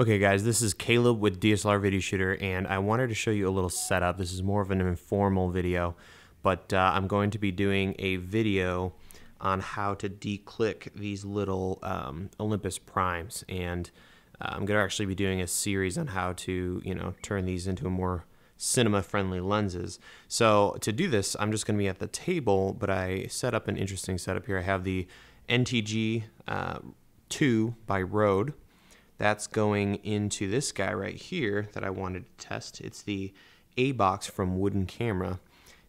Okay guys, this is Caleb with DSLR Video Shooter and I wanted to show you a little setup. This is more of an informal video, but uh, I'm going to be doing a video on how to declick these little um, Olympus primes and uh, I'm going to actually be doing a series on how to, you know, turn these into a more cinema friendly lenses. So to do this, I'm just going to be at the table, but I set up an interesting setup here. I have the NTG uh, 2 by Rode that's going into this guy right here that I wanted to test. It's the A box from Wooden Camera.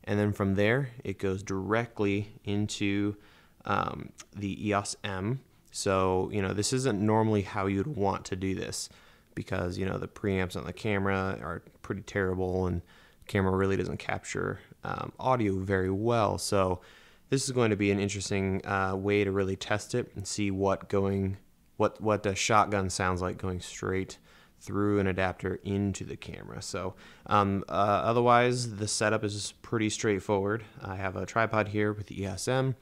And then from there, it goes directly into um, the EOS M. So, you know, this isn't normally how you'd want to do this because, you know, the preamps on the camera are pretty terrible and camera really doesn't capture um, audio very well. So, this is going to be an interesting uh, way to really test it and see what going what what a shotgun sounds like going straight through an adapter into the camera. So um, uh, otherwise, the setup is pretty straightforward. I have a tripod here with the EOS M.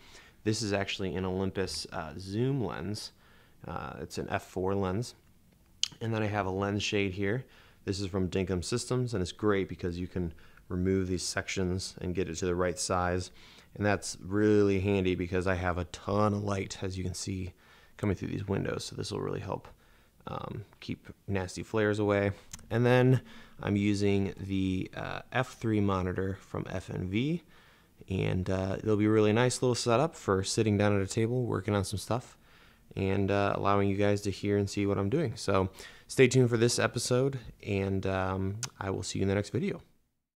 This is actually an Olympus uh, zoom lens. Uh, it's an f4 lens. And then I have a lens shade here. This is from Dinkum Systems, and it's great because you can remove these sections and get it to the right size. And that's really handy because I have a ton of light, as you can see coming through these windows. So this will really help um, keep nasty flares away. And then I'm using the uh, F3 monitor from FNV. And uh, it'll be a really nice little setup for sitting down at a table, working on some stuff, and uh, allowing you guys to hear and see what I'm doing. So stay tuned for this episode, and um, I will see you in the next video.